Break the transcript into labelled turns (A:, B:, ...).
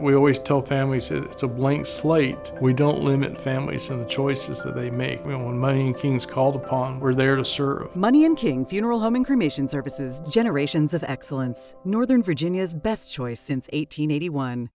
A: We always tell families that it's a blank slate. We don't limit families in the choices that they make. You know, when Money and King's called upon, we're there to serve.
B: Money and King Funeral Home and Cremation Services, generations of excellence. Northern Virginia's best choice since 1881.